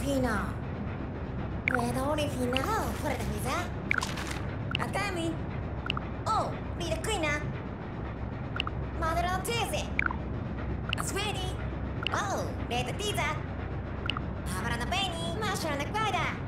fino. Vedore fino. Fuori da mesa. Atami. Oh, mira qui, na. Madre Altese. Sweetie. Oh, vedi pizza. Avrana bene. Masciano da guarda.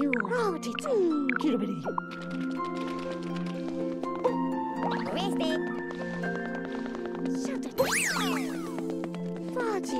지우 로지자 길어버리기 웨스테 샤드 로지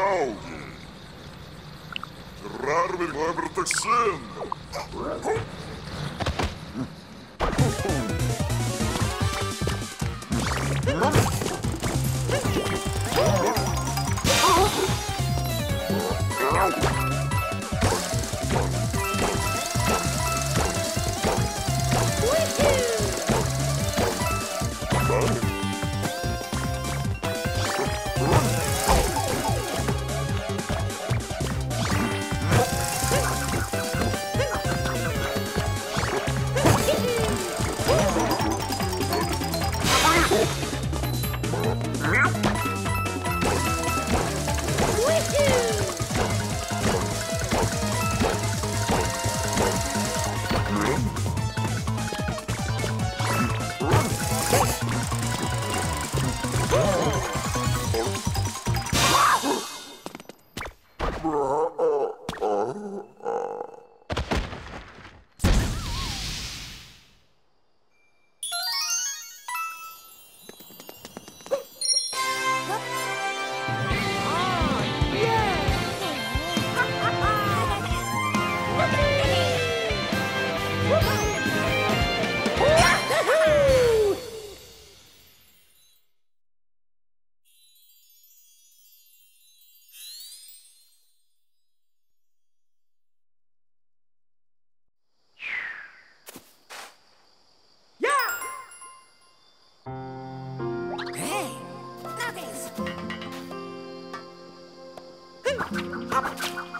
налоги. Рарвин Лабертоксин. はっ